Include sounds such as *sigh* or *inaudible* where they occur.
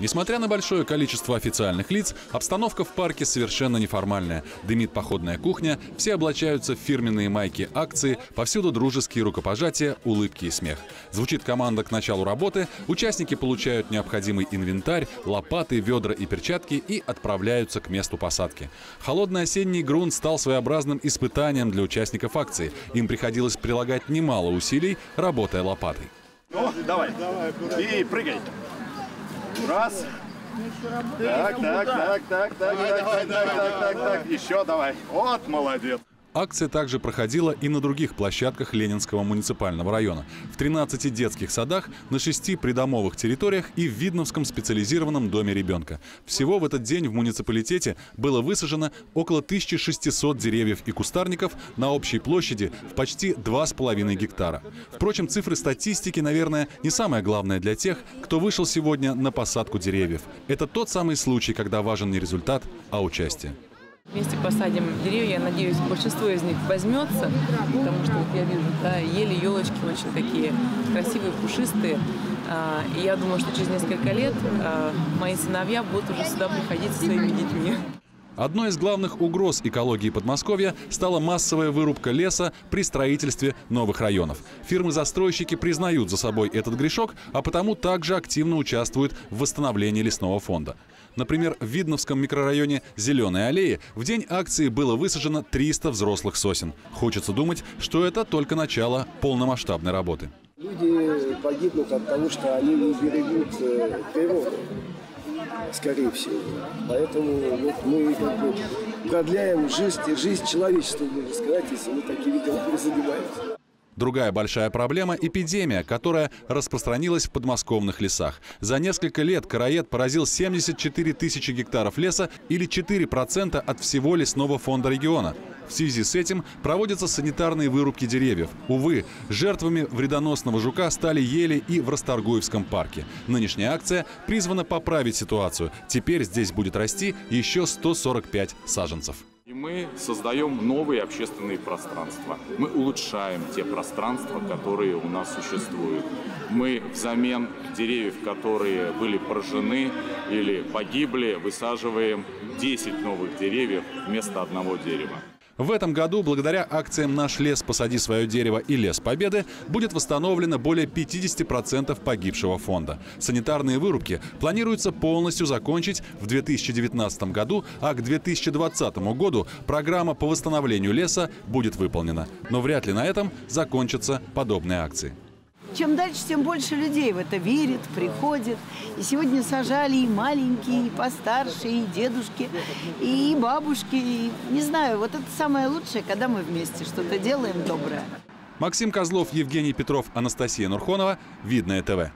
Несмотря на большое количество официальных лиц, обстановка в парке совершенно неформальная. Дымит походная кухня, все облачаются в фирменные майки акции, повсюду дружеские рукопожатия, улыбки и смех. Звучит команда к началу работы, участники получают необходимый инвентарь, лопаты, ведра и перчатки и отправляются к месту посадки. Холодный осенний грунт стал своеобразным испытанием для участников акции. Им приходилось прилагать немало усилий, работая лопатой. Ну, давай. И прыгай. Раз. Так, так, так, так, так, так, так, так, так, так. Еще давай. Вот, молодец. Акция также проходила и на других площадках Ленинского муниципального района. В 13 детских садах, на 6 придомовых территориях и в Видновском специализированном доме ребенка. Всего в этот день в муниципалитете было высажено около 1600 деревьев и кустарников на общей площади в почти 2,5 гектара. Впрочем, цифры статистики, наверное, не самое главное для тех, кто вышел сегодня на посадку деревьев. Это тот самый случай, когда важен не результат, а участие. Вместе посадим деревья, я надеюсь, большинство из них возьмется, потому что вот я вижу, да, ели, елочки очень такие красивые, пушистые. А, и я думаю, что через несколько лет а, мои сыновья будут уже сюда приходить со своими детьми. Одной из главных угроз экологии Подмосковья стала массовая вырубка леса при строительстве новых районов. Фирмы-застройщики признают за собой этот грешок, а потому также активно участвуют в восстановлении лесного фонда. Например, в Видновском микрорайоне Зеленой аллеи в день акции было высажено 300 взрослых сосен. Хочется думать, что это только начало полномасштабной работы. Люди погибнут от того, что они не берегут э, природу скорее всего. Поэтому вот мы как бы продляем жизнь, жизнь человечества, можно сказать, если мы такими делами *laughs* занимаемся. Другая большая проблема – эпидемия, которая распространилась в подмосковных лесах. За несколько лет короед поразил 74 тысячи гектаров леса или 4% от всего лесного фонда региона. В связи с этим проводятся санитарные вырубки деревьев. Увы, жертвами вредоносного жука стали ели и в Расторгуевском парке. Нынешняя акция призвана поправить ситуацию. Теперь здесь будет расти еще 145 саженцев. Мы создаем новые общественные пространства. Мы улучшаем те пространства, которые у нас существуют. Мы взамен деревьев, которые были поражены или погибли, высаживаем 10 новых деревьев вместо одного дерева. В этом году, благодаря акциям «Наш лес. Посади свое дерево» и «Лес Победы» будет восстановлено более 50% погибшего фонда. Санитарные вырубки планируется полностью закончить в 2019 году, а к 2020 году программа по восстановлению леса будет выполнена. Но вряд ли на этом закончатся подобные акции. Чем дальше, тем больше людей в это верит, приходит. И сегодня сажали и маленькие, и постарше, и дедушки, и бабушки. И, не знаю, вот это самое лучшее, когда мы вместе что-то делаем доброе. Максим Козлов, Евгений Петров, Анастасия Нурхонова. Видное ТВ.